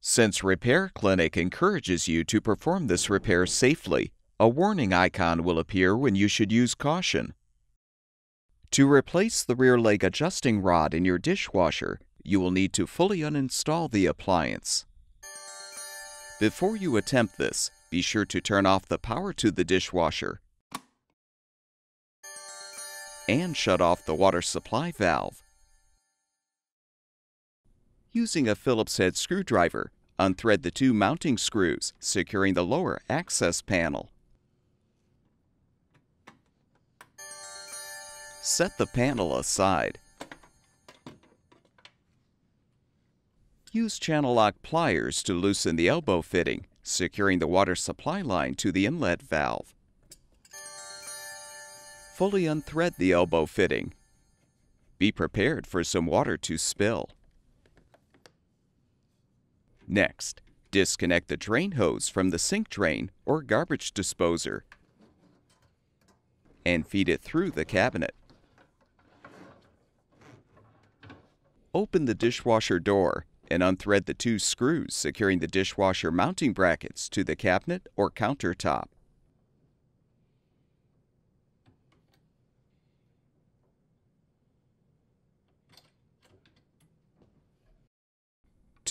Since Repair Clinic encourages you to perform this repair safely, a warning icon will appear when you should use caution. To replace the rear leg adjusting rod in your dishwasher, you will need to fully uninstall the appliance. Before you attempt this, be sure to turn off the power to the dishwasher and shut off the water supply valve. Using a Phillips head screwdriver, unthread the two mounting screws securing the lower access panel. Set the panel aside. Use channel lock pliers to loosen the elbow fitting, securing the water supply line to the inlet valve. Fully unthread the elbow fitting. Be prepared for some water to spill. Next, disconnect the drain hose from the sink drain or garbage disposer and feed it through the cabinet. Open the dishwasher door and unthread the two screws securing the dishwasher mounting brackets to the cabinet or countertop.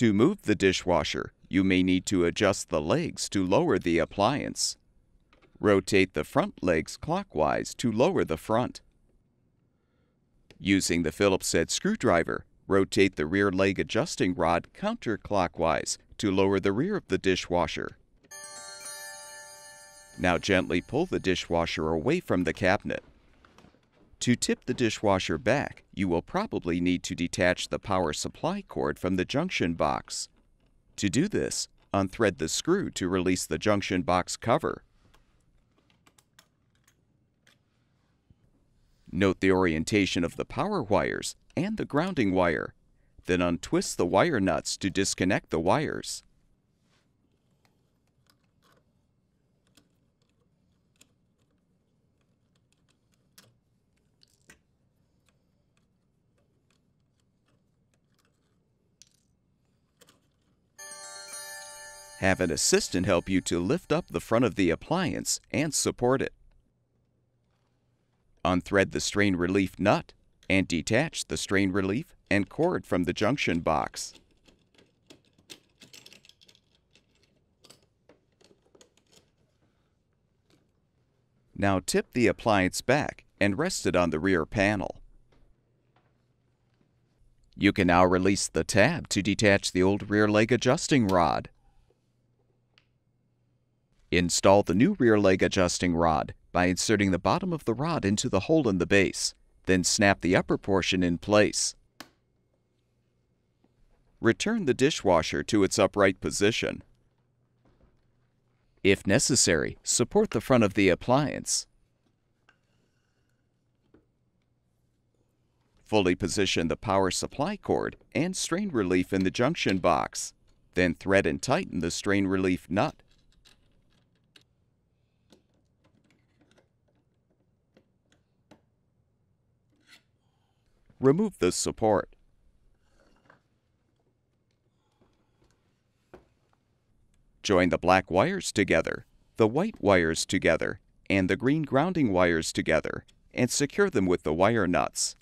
To move the dishwasher, you may need to adjust the legs to lower the appliance. Rotate the front legs clockwise to lower the front. Using the Phillips head screwdriver, rotate the rear leg adjusting rod counterclockwise to lower the rear of the dishwasher. Now gently pull the dishwasher away from the cabinet. To tip the dishwasher back, you will probably need to detach the power supply cord from the junction box. To do this, unthread the screw to release the junction box cover. Note the orientation of the power wires and the grounding wire. Then untwist the wire nuts to disconnect the wires. Have an assistant help you to lift up the front of the appliance and support it. Unthread the strain relief nut and detach the strain relief and cord from the junction box. Now tip the appliance back and rest it on the rear panel. You can now release the tab to detach the old rear leg adjusting rod. Install the new rear leg adjusting rod by inserting the bottom of the rod into the hole in the base, then snap the upper portion in place. Return the dishwasher to its upright position. If necessary, support the front of the appliance. Fully position the power supply cord and strain relief in the junction box. Then thread and tighten the strain relief nut. Remove the support. Join the black wires together, the white wires together, and the green grounding wires together, and secure them with the wire nuts.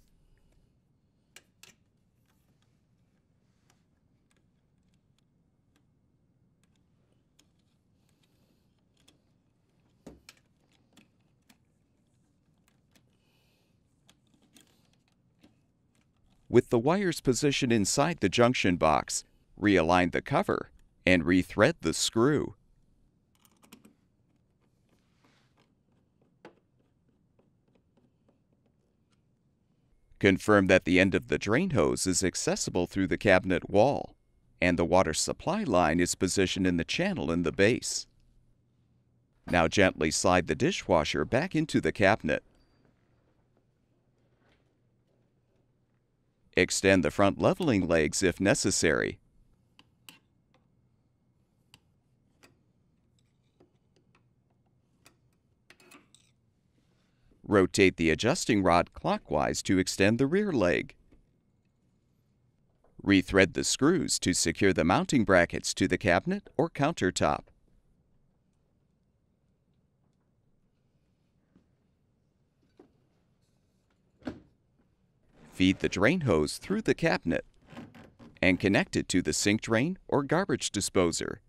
With the wires positioned inside the junction box, realign the cover and rethread the screw. Confirm that the end of the drain hose is accessible through the cabinet wall, and the water supply line is positioned in the channel in the base. Now gently slide the dishwasher back into the cabinet. Extend the front leveling legs if necessary. Rotate the adjusting rod clockwise to extend the rear leg. Rethread the screws to secure the mounting brackets to the cabinet or countertop. Feed the drain hose through the cabinet and connect it to the sink drain or garbage disposer.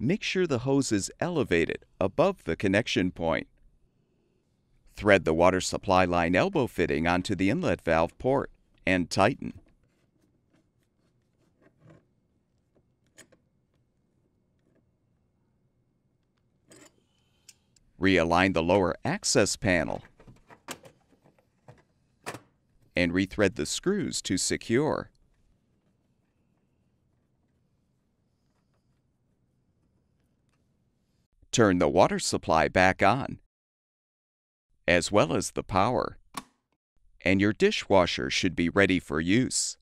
Make sure the hose is elevated above the connection point. Thread the water supply line elbow fitting onto the inlet valve port and tighten. Realign the lower access panel and rethread the screws to secure. Turn the water supply back on, as well as the power, and your dishwasher should be ready for use.